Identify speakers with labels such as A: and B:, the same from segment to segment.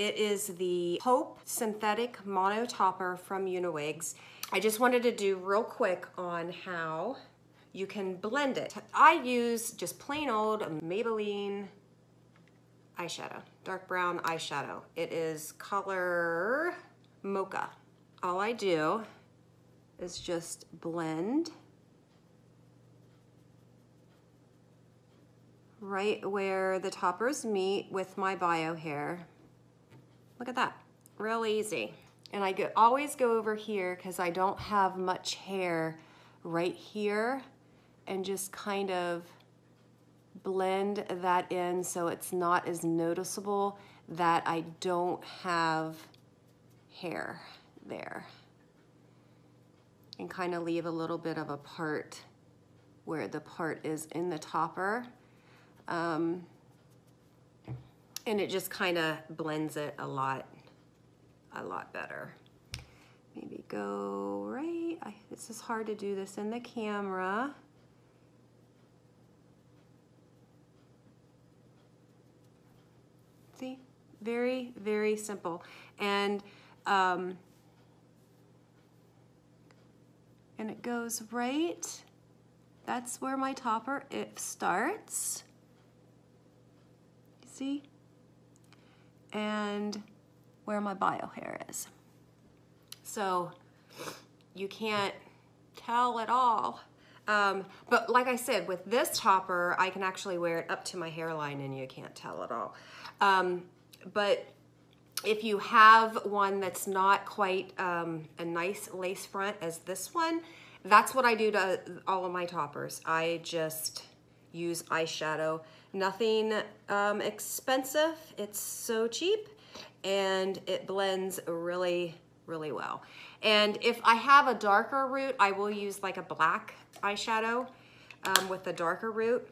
A: It is the Hope Synthetic Mono Topper from Uniwigs. I just wanted to do real quick on how you can blend it. I use just plain old Maybelline eyeshadow, dark brown eyeshadow. It is color Mocha. All I do is just blend right where the toppers meet with my bio hair. Look at that, real easy. And I go, always go over here because I don't have much hair right here and just kind of blend that in so it's not as noticeable that I don't have hair there. And kind of leave a little bit of a part where the part is in the topper. Um, and it just kind of blends it a lot, a lot better. Maybe go right, I, this is hard to do this in the camera. See, very, very simple. And, um, and it goes right, that's where my topper, it starts. You see? And where my bio hair is. So you can't tell at all. Um, but like I said, with this topper, I can actually wear it up to my hairline and you can't tell at all. Um, but if you have one that's not quite um, a nice lace front as this one, that's what I do to all of my toppers. I just use eyeshadow. Nothing um, expensive. It's so cheap and it blends really, really well. And if I have a darker root, I will use like a black eyeshadow um, with the darker root.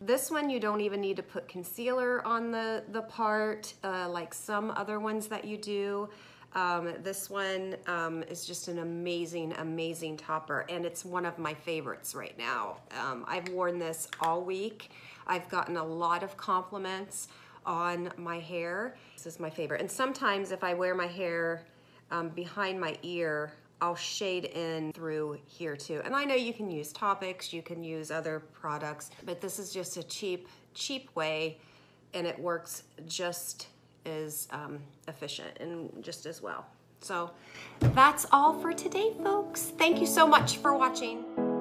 A: This one, you don't even need to put concealer on the, the part uh, like some other ones that you do. Um, this one um, is just an amazing, amazing topper, and it's one of my favorites right now. Um, I've worn this all week. I've gotten a lot of compliments on my hair. This is my favorite. And sometimes if I wear my hair um, behind my ear, I'll shade in through here too. And I know you can use Toppiks, you can use other products, but this is just a cheap, cheap way and it works just as um, efficient and just as well. So that's all for today, folks. Thank you so much for watching.